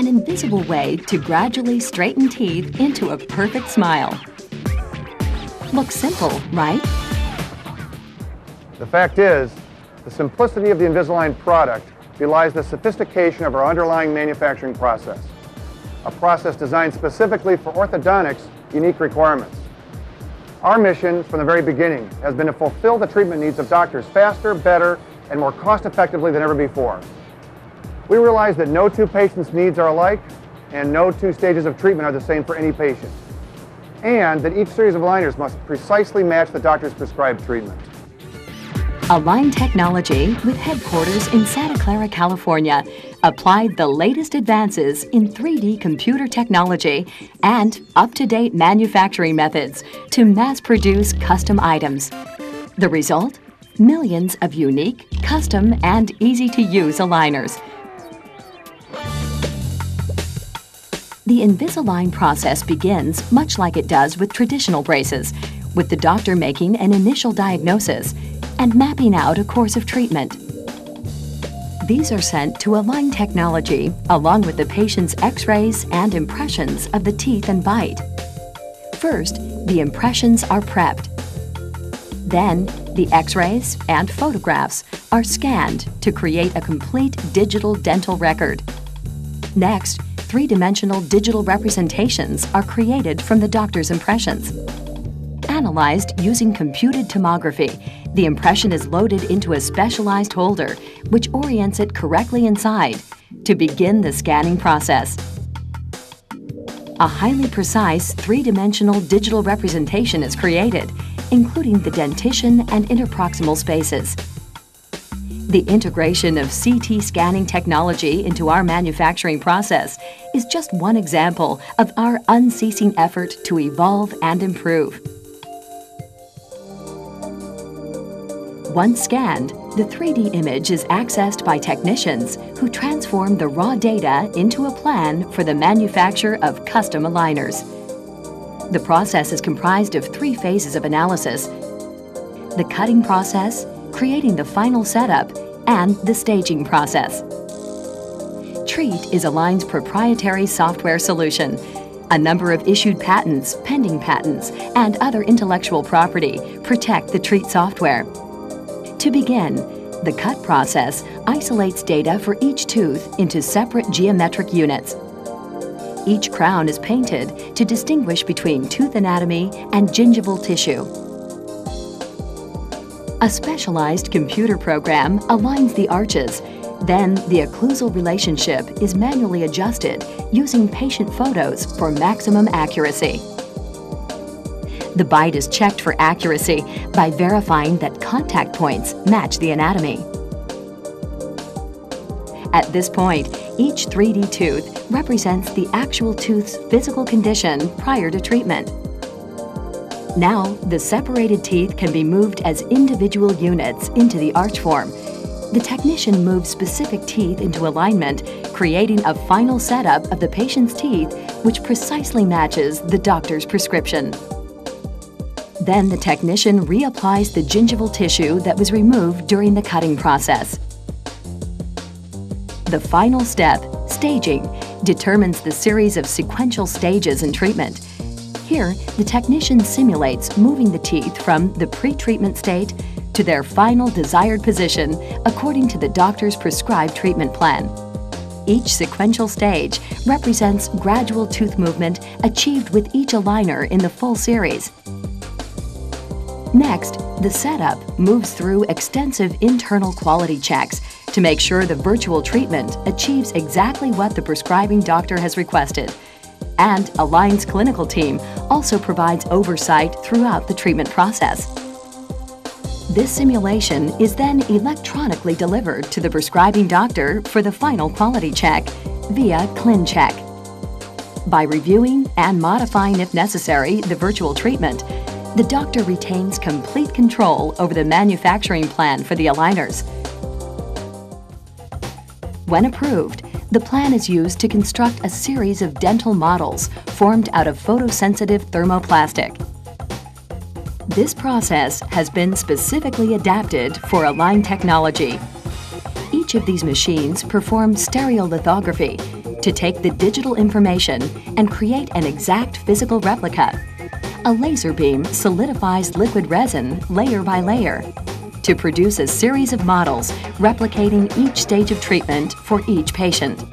an invisible way to gradually straighten teeth into a perfect smile. Looks simple, right? The fact is, the simplicity of the Invisalign product belies the sophistication of our underlying manufacturing process, a process designed specifically for orthodontics' unique requirements. Our mission from the very beginning has been to fulfill the treatment needs of doctors faster, better, and more cost effectively than ever before. We realize that no two patients' needs are alike and no two stages of treatment are the same for any patient. And that each series of aligners must precisely match the doctor's prescribed treatment. Align Technology, with headquarters in Santa Clara, California, applied the latest advances in 3D computer technology and up-to-date manufacturing methods to mass-produce custom items. The result? Millions of unique, custom, and easy-to-use aligners. The Invisalign process begins much like it does with traditional braces, with the doctor making an initial diagnosis and mapping out a course of treatment. These are sent to Align Technology along with the patient's x-rays and impressions of the teeth and bite. First, the impressions are prepped. Then, the x-rays and photographs are scanned to create a complete digital dental record. Next, three-dimensional digital representations are created from the doctor's impressions. Analyzed using computed tomography, the impression is loaded into a specialized holder, which orients it correctly inside to begin the scanning process. A highly precise three-dimensional digital representation is created, including the dentition and interproximal spaces. The integration of CT scanning technology into our manufacturing process is just one example of our unceasing effort to evolve and improve. Once scanned, the 3D image is accessed by technicians who transform the raw data into a plan for the manufacture of custom aligners. The process is comprised of three phases of analysis. The cutting process, creating the final setup, and the staging process. Treat is Align's proprietary software solution. A number of issued patents, pending patents, and other intellectual property protect the Treat software. To begin, the cut process isolates data for each tooth into separate geometric units. Each crown is painted to distinguish between tooth anatomy and gingival tissue. A specialized computer program aligns the arches. Then the occlusal relationship is manually adjusted using patient photos for maximum accuracy. The bite is checked for accuracy by verifying that contact points match the anatomy. At this point, each 3D tooth represents the actual tooth's physical condition prior to treatment. Now, the separated teeth can be moved as individual units into the arch form. The technician moves specific teeth into alignment, creating a final setup of the patient's teeth which precisely matches the doctor's prescription. Then the technician reapplies the gingival tissue that was removed during the cutting process. The final step, staging, determines the series of sequential stages in treatment. Here, the technician simulates moving the teeth from the pre-treatment state to their final desired position according to the doctor's prescribed treatment plan. Each sequential stage represents gradual tooth movement achieved with each aligner in the full series. Next, the setup moves through extensive internal quality checks to make sure the virtual treatment achieves exactly what the prescribing doctor has requested. And Align's clinical team also provides oversight throughout the treatment process. This simulation is then electronically delivered to the prescribing doctor for the final quality check via ClinCheck. By reviewing and modifying, if necessary, the virtual treatment, the doctor retains complete control over the manufacturing plan for the aligners. When approved, the plan is used to construct a series of dental models formed out of photosensitive thermoplastic. This process has been specifically adapted for Align technology. Each of these machines performs stereolithography to take the digital information and create an exact physical replica. A laser beam solidifies liquid resin layer by layer to produce a series of models replicating each stage of treatment for each patient.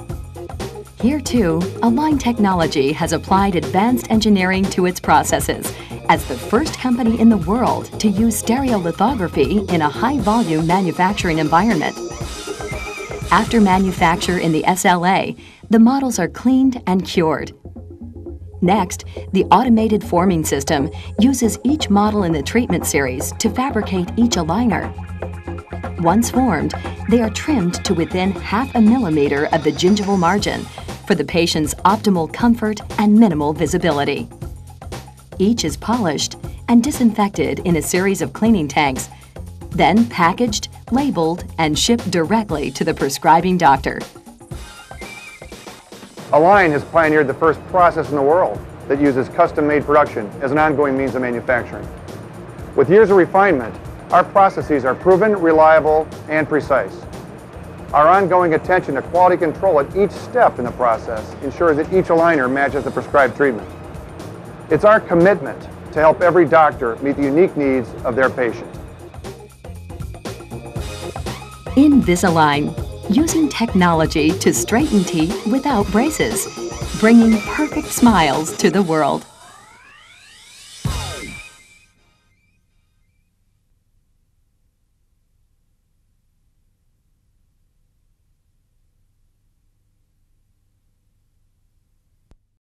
Here too, Align Technology has applied advanced engineering to its processes as the first company in the world to use stereolithography in a high-volume manufacturing environment. After manufacture in the SLA, the models are cleaned and cured. Next, the automated forming system uses each model in the treatment series to fabricate each aligner. Once formed, they are trimmed to within half a millimeter of the gingival margin for the patient's optimal comfort and minimal visibility. Each is polished and disinfected in a series of cleaning tanks, then packaged, labeled, and shipped directly to the prescribing doctor. Align has pioneered the first process in the world that uses custom-made production as an ongoing means of manufacturing. With years of refinement, our processes are proven, reliable, and precise. Our ongoing attention to quality control at each step in the process ensures that each aligner matches the prescribed treatment. It's our commitment to help every doctor meet the unique needs of their patient. Invisalign, using technology to straighten teeth without braces, bringing perfect smiles to the world.